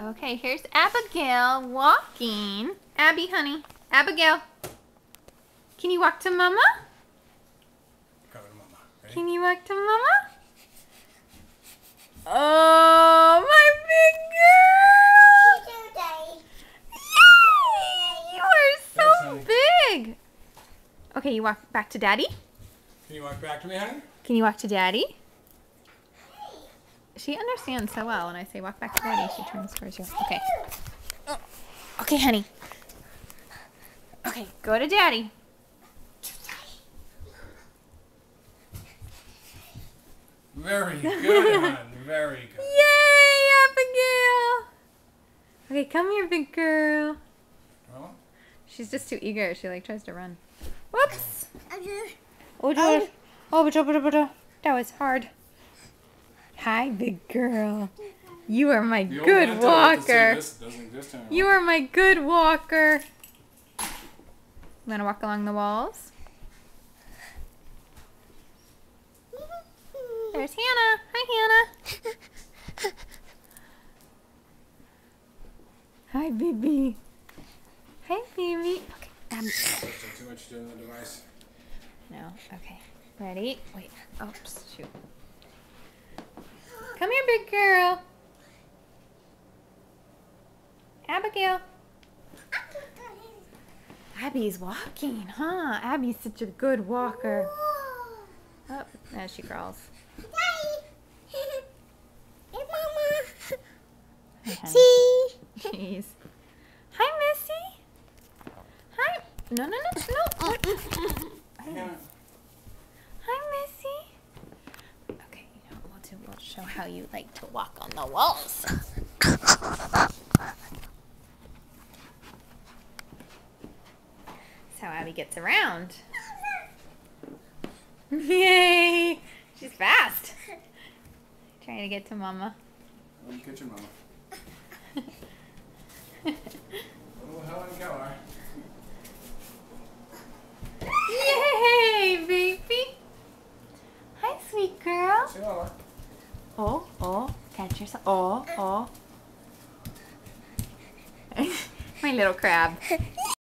Okay, here's Abigail walking. Abby, honey. Abigail. Can you walk to Mama? Go to mama. Ready? Can you walk to Mama? Oh, my big girl! Yay! You are so honey. big! Okay, you walk back to Daddy? Can you walk back to me, honey? Can you walk to Daddy? She understands so well when I say walk back to Daddy. She turns towards you. Okay. Oh, Okay, honey. Okay, go to Daddy. Very good, hon. Very good. Yay, Abigail! Okay, come here, big girl. Well, She's just too eager. She like tries to run. Whoops! Oh, oh, Oh. oh, oh, but- but- but- but- that was hard. Hi, big girl. You are my the good man told us to say walker. This doesn't exist anymore. You are my good walker. You want to walk along the walls? There's Hannah. Hi, Hannah. Hi, baby. Hi, baby. Okay. Um, too much doing the device. no. Okay. Ready? Wait. Oops. Shoot. Come here, big girl. Abigail. Abby's walking, huh? Abby's such a good walker. Oh, there she crawls. Hi, honey. See? Jeez. Hi, Missy. Hi. No, no, no, no. Yeah. Hi, Missy. Okay, you know what we'll do? We'll show how you like to walk on the walls. That's how Abby gets around. Yay! She's fast. Trying to get to Mama. In the kitchen, mama. Little Helen Keller. Yay, baby! Hi, sweet girl. Say Lola. Oh, oh, catch yourself. Oh, oh. My little crab.